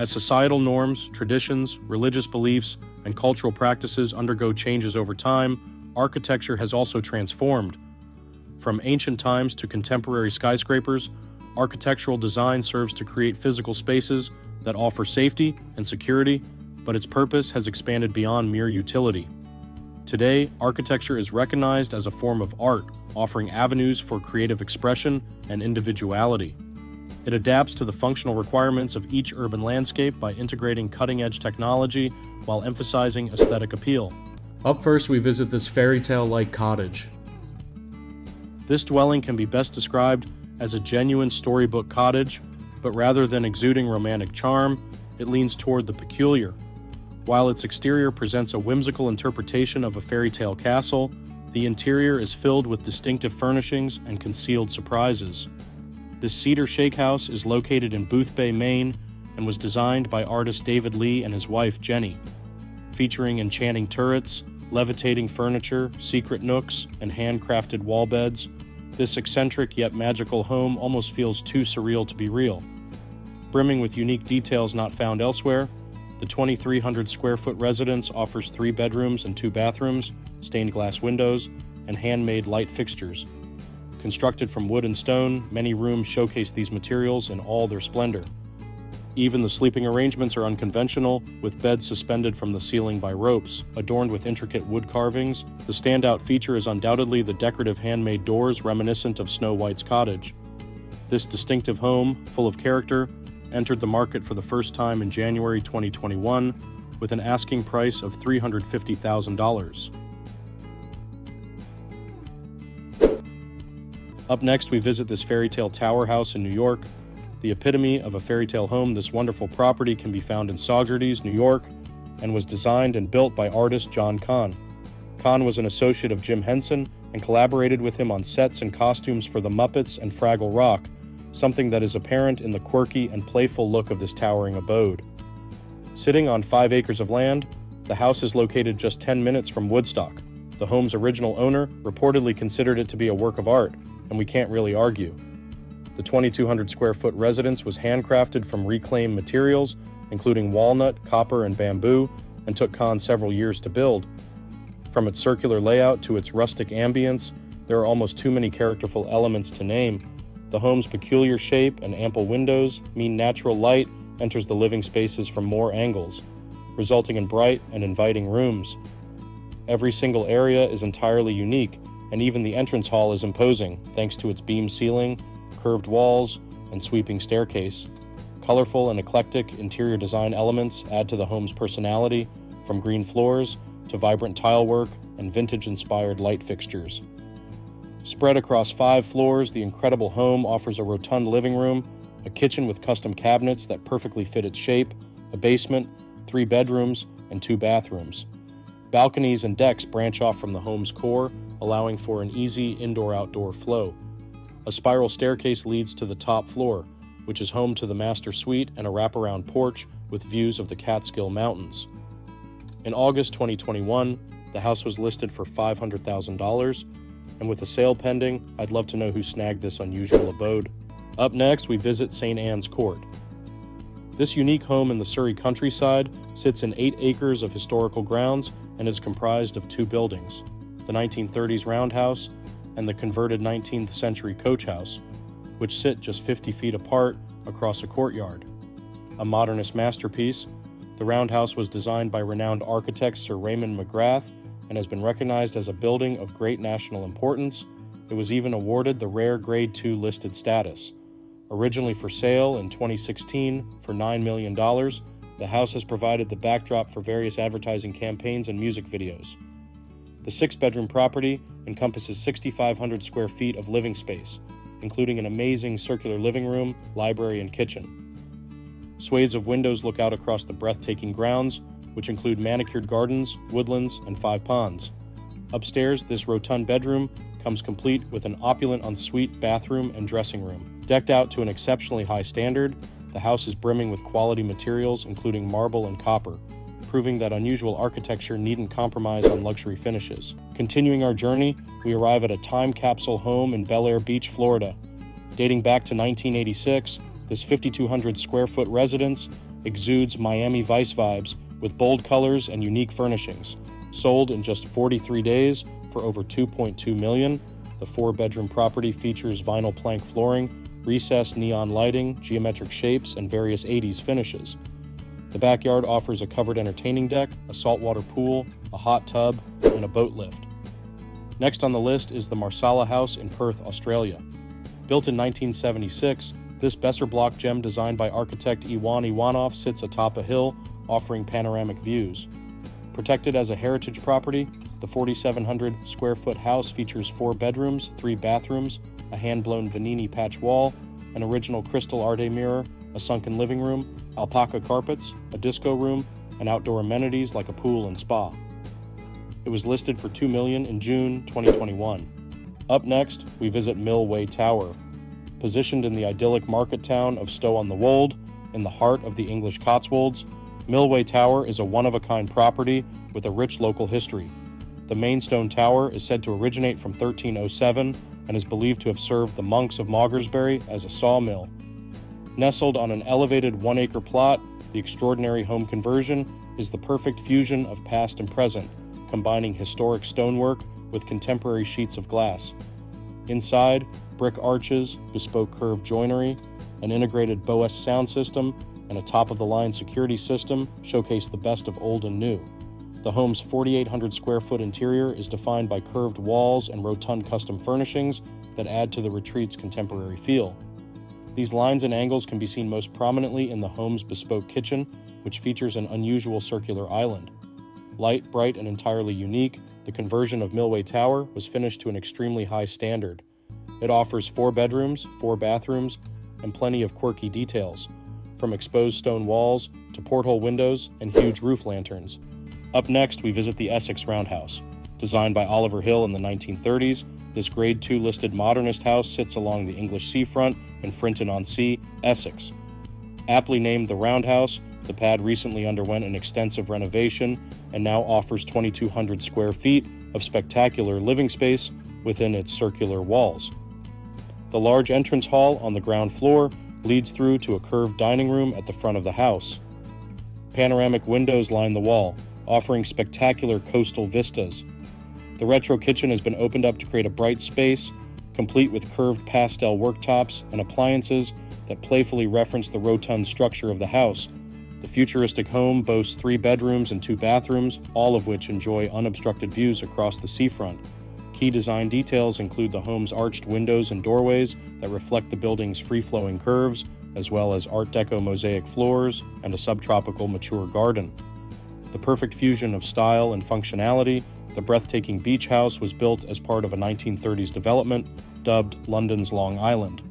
As societal norms, traditions, religious beliefs, and cultural practices undergo changes over time, architecture has also transformed. From ancient times to contemporary skyscrapers, architectural design serves to create physical spaces that offer safety and security, but its purpose has expanded beyond mere utility. Today, architecture is recognized as a form of art, offering avenues for creative expression and individuality. It adapts to the functional requirements of each urban landscape by integrating cutting edge technology while emphasizing aesthetic appeal. Up first, we visit this fairy tale like cottage. This dwelling can be best described as a genuine storybook cottage, but rather than exuding romantic charm, it leans toward the peculiar. While its exterior presents a whimsical interpretation of a fairy tale castle, the interior is filled with distinctive furnishings and concealed surprises. This cedar shake house is located in Boothbay, Maine, and was designed by artist David Lee and his wife Jenny. Featuring enchanting turrets, levitating furniture, secret nooks, and handcrafted wall beds, this eccentric yet magical home almost feels too surreal to be real. Brimming with unique details not found elsewhere, the 2,300 square foot residence offers three bedrooms and two bathrooms, stained glass windows, and handmade light fixtures. Constructed from wood and stone, many rooms showcase these materials in all their splendor. Even the sleeping arrangements are unconventional, with beds suspended from the ceiling by ropes, adorned with intricate wood carvings. The standout feature is undoubtedly the decorative handmade doors reminiscent of Snow White's cottage. This distinctive home, full of character, entered the market for the first time in January 2021 with an asking price of $350,000. Up next, we visit this fairy tale tower house in New York. The epitome of a fairy tale home, this wonderful property can be found in Saugerties, New York, and was designed and built by artist John Kahn. Kahn was an associate of Jim Henson and collaborated with him on sets and costumes for The Muppets and Fraggle Rock, something that is apparent in the quirky and playful look of this towering abode. Sitting on five acres of land, the house is located just 10 minutes from Woodstock. The home's original owner reportedly considered it to be a work of art, and we can't really argue. The 2,200 square foot residence was handcrafted from reclaimed materials, including walnut, copper, and bamboo, and took Kahn several years to build. From its circular layout to its rustic ambience, there are almost too many characterful elements to name, the home's peculiar shape and ample windows mean natural light enters the living spaces from more angles, resulting in bright and inviting rooms. Every single area is entirely unique, and even the entrance hall is imposing thanks to its beam ceiling, curved walls, and sweeping staircase. Colorful and eclectic interior design elements add to the home's personality, from green floors to vibrant tile work and vintage inspired light fixtures. Spread across five floors, the incredible home offers a rotund living room, a kitchen with custom cabinets that perfectly fit its shape, a basement, three bedrooms, and two bathrooms. Balconies and decks branch off from the home's core, allowing for an easy indoor outdoor flow. A spiral staircase leads to the top floor, which is home to the master suite and a wraparound porch with views of the Catskill Mountains. In August 2021, the house was listed for $500,000 and with a sale pending, I'd love to know who snagged this unusual abode. Up next, we visit St. Anne's Court. This unique home in the Surrey countryside sits in eight acres of historical grounds and is comprised of two buildings the 1930s roundhouse and the converted 19th century coach house, which sit just 50 feet apart across a courtyard. A modernist masterpiece, the roundhouse was designed by renowned architect Sir Raymond McGrath and has been recognized as a building of great national importance. It was even awarded the rare Grade 2 listed status. Originally for sale in 2016 for $9 million, the house has provided the backdrop for various advertising campaigns and music videos. The six bedroom property encompasses 6,500 square feet of living space, including an amazing circular living room, library, and kitchen. Swathes of windows look out across the breathtaking grounds, which include manicured gardens, woodlands, and five ponds. Upstairs, this rotund bedroom comes complete with an opulent ensuite bathroom and dressing room. Decked out to an exceptionally high standard, the house is brimming with quality materials including marble and copper, proving that unusual architecture needn't compromise on luxury finishes. Continuing our journey, we arrive at a time capsule home in Belleair Beach, Florida. Dating back to 1986, this 5,200 square foot residence exudes Miami Vice vibes with bold colors and unique furnishings. Sold in just 43 days for over 2.2 million, the four-bedroom property features vinyl plank flooring, recessed neon lighting, geometric shapes, and various 80s finishes. The backyard offers a covered entertaining deck, a saltwater pool, a hot tub, and a boat lift. Next on the list is the Marsala House in Perth, Australia. Built in 1976, this Besser block gem designed by architect Iwan Iwanoff sits atop a hill, offering panoramic views. Protected as a heritage property, the 4,700 square foot house features four bedrooms, three bathrooms, a hand blown Venini patch wall, an original crystal Arte mirror, a sunken living room, alpaca carpets, a disco room, and outdoor amenities like a pool and spa. It was listed for 2 million in June 2021. Up next, we visit Millway Tower. Positioned in the idyllic market town of Stow-on-the-Wold, in the heart of the English Cotswolds, Millway Tower is a one-of-a-kind property with a rich local history. The main stone tower is said to originate from 1307 and is believed to have served the monks of Maugersbury as a sawmill. Nestled on an elevated one acre plot, the extraordinary home conversion is the perfect fusion of past and present, combining historic stonework with contemporary sheets of glass. Inside, brick arches, bespoke curved joinery, an integrated Bose sound system, and a top of the line security system showcase the best of old and new. The home's 4,800 square foot interior is defined by curved walls and rotund custom furnishings that add to the retreat's contemporary feel. These lines and angles can be seen most prominently in the home's bespoke kitchen, which features an unusual circular island. Light, bright, and entirely unique, the conversion of Millway Tower was finished to an extremely high standard. It offers four bedrooms, four bathrooms, and plenty of quirky details, from exposed stone walls to porthole windows and huge roof lanterns. Up next, we visit the Essex Roundhouse. Designed by Oliver Hill in the 1930s, this Grade 2 listed modernist house sits along the English seafront in Frinton on Sea, Essex. Aptly named the Roundhouse, the pad recently underwent an extensive renovation and now offers 2,200 square feet of spectacular living space within its circular walls. The large entrance hall on the ground floor leads through to a curved dining room at the front of the house. Panoramic windows line the wall, offering spectacular coastal vistas. The retro kitchen has been opened up to create a bright space, complete with curved pastel worktops and appliances that playfully reference the rotund structure of the house. The futuristic home boasts three bedrooms and two bathrooms, all of which enjoy unobstructed views across the seafront. Key design details include the home's arched windows and doorways that reflect the building's free flowing curves, as well as Art Deco mosaic floors and a subtropical mature garden. The perfect fusion of style and functionality the breathtaking beach house was built as part of a 1930s development dubbed London's Long Island.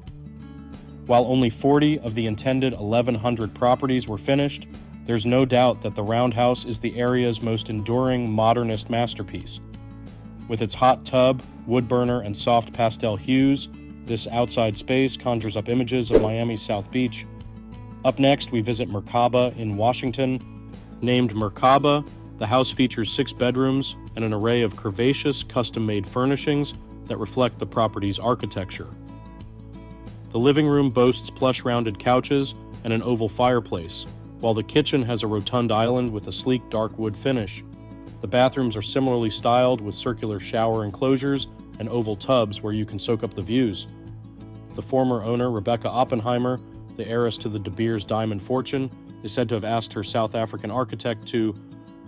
While only 40 of the intended 1,100 properties were finished, there's no doubt that the Roundhouse is the area's most enduring modernist masterpiece. With its hot tub, wood burner, and soft pastel hues, this outside space conjures up images of Miami's South Beach. Up next, we visit Merkaba in Washington. Named Merkaba, the house features six bedrooms and an array of curvaceous, custom made furnishings that reflect the property's architecture. The living room boasts plush rounded couches and an oval fireplace, while the kitchen has a rotund island with a sleek dark wood finish. The bathrooms are similarly styled with circular shower enclosures and oval tubs where you can soak up the views. The former owner, Rebecca Oppenheimer, the heiress to the De Beers diamond fortune, is said to have asked her South African architect to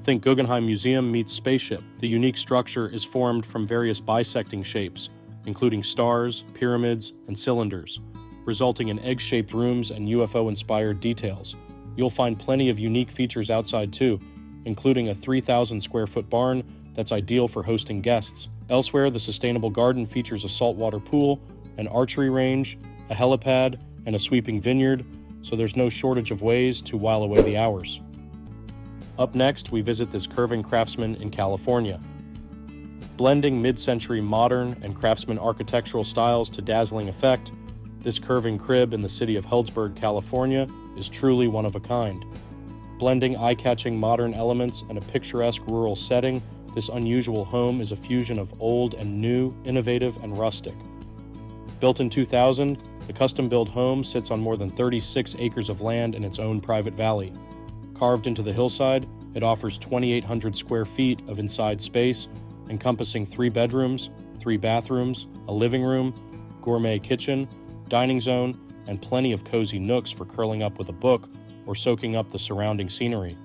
Think Guggenheim Museum meets spaceship. The unique structure is formed from various bisecting shapes, including stars, pyramids, and cylinders, resulting in egg shaped rooms and UFO inspired details. You'll find plenty of unique features outside too, including a 3,000 square foot barn that's ideal for hosting guests. Elsewhere, the sustainable garden features a saltwater pool, an archery range, a helipad, and a sweeping vineyard, so there's no shortage of ways to while away the hours. Up next, we visit this curving craftsman in California. Blending mid century modern and craftsman architectural styles to dazzling effect, this curving crib in the city of Healdsburg, California is truly one of a kind. Blending eye catching modern elements and a picturesque rural setting, this unusual home is a fusion of old and new, innovative and rustic. Built in 2000, The custom built home sits on more than 36 acres of land in its own private valley. Carved into the hillside, it offers 2,800 square feet of inside space, encompassing three bedrooms, three bathrooms, a living room, gourmet kitchen, dining zone, and plenty of cozy nooks for curling up with a book or soaking up the surrounding scenery.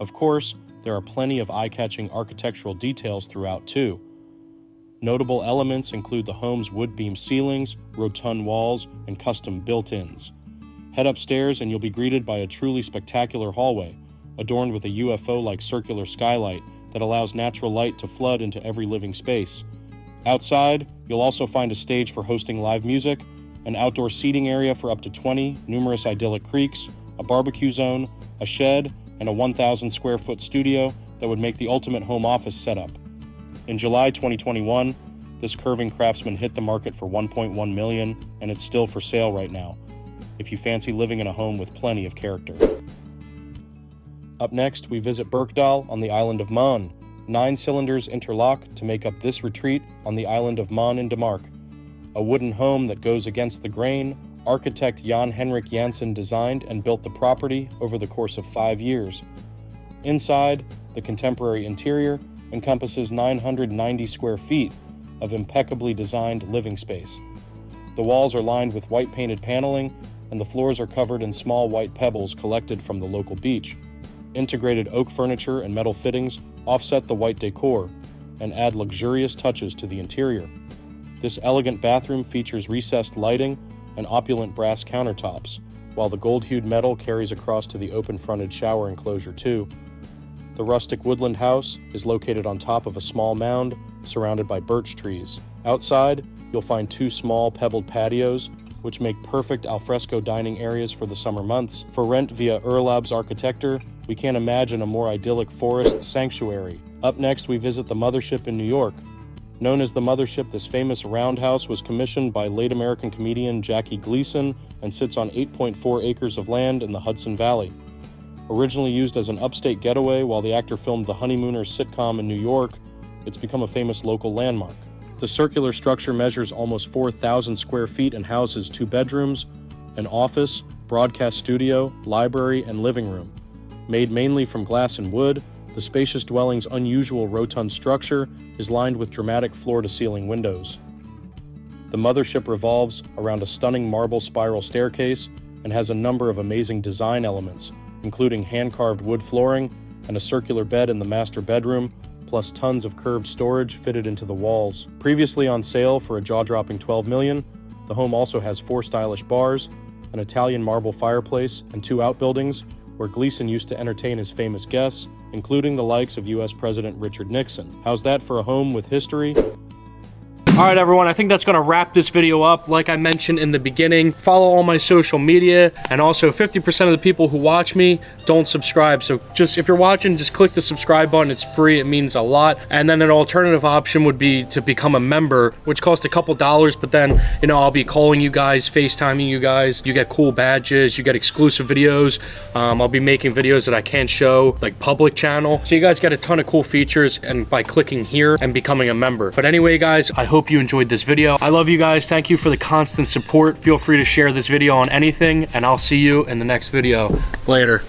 Of course, there are plenty of eye catching architectural details throughout, too. Notable elements include the home's wood beam ceilings, rotund walls, and custom built ins. Head upstairs, and you'll be greeted by a truly spectacular hallway, adorned with a UFO like circular skylight that allows natural light to flood into every living space. Outside, you'll also find a stage for hosting live music, an outdoor seating area for up to 20, numerous idyllic creeks, a barbecue zone, a shed, and a 1,000 square foot studio that would make the ultimate home office setup. In July 2021, this curving craftsman hit the market for 1.1 million and it's still for sale right now. If you fancy living in a home with plenty of character. Up next, we visit Birkdal on the island of Man. Nine cylinders interlock to make up this retreat on the island of Man in Denmark. A wooden home that goes against the grain, architect Jan Henrik Jansen designed and built the property over the course of five years. Inside, the contemporary interior encompasses 990 square feet of impeccably designed living space. The walls are lined with white painted paneling, and the floors are covered in small white pebbles collected from the local beach. Integrated oak furniture and metal fittings offset the white decor and add luxurious touches to the interior. This elegant bathroom features recessed lighting and opulent brass countertops, while the gold hued metal carries across to the open fronted shower enclosure, too. The rustic woodland house is located on top of a small mound surrounded by birch trees. Outside, you'll find two small pebbled patios, which make perfect alfresco dining areas for the summer months. For rent via Urlaubs Architecture, we can't imagine a more idyllic forest sanctuary. Up next, we visit the mothership in New York. Known as the Mothership, this famous roundhouse was commissioned by late American comedian Jackie Gleason and sits on 8.4 acres of land in the Hudson Valley. Originally used as an upstate getaway while the actor filmed the Honeymooners sitcom in New York, it's become a famous local landmark. The circular structure measures almost 4,000 square feet and houses two bedrooms, an office, broadcast studio, library, and living room. Made mainly from glass and wood, the spacious dwelling's unusual rotund structure is lined with dramatic floor to ceiling windows. The mothership revolves around a stunning marble spiral staircase and has a number of amazing design elements, including hand carved wood flooring and a circular bed in the master bedroom, plus tons of curved storage fitted into the walls. Previously on sale for a jaw dropping 12 million, the home also has four stylish bars, an Italian marble fireplace, and two outbuildings where Gleason used to entertain his famous guests, including the likes of US President Richard Nixon. How's that for a home with history? All right, everyone, I think that's gonna wrap this video up. Like I mentioned in the beginning, follow all my social media, and also 50% of the people who watch me don't subscribe. So just, if you're watching, just click the subscribe button. It's free, it means a lot. And then an alternative option would be to become a member, which costs a couple dollars, but then, you know, I'll be calling you guys, FaceTiming you guys. You get cool badges, you get exclusive videos. Um, I'll be making videos that I can't show, like public channel. So you guys get a ton of cool features and by clicking here and becoming a member. But anyway, guys, I hope hope you enjoyed this video. I love you guys. Thank you for the constant support. Feel free to share this video on anything, and I'll see you in the next video. Later.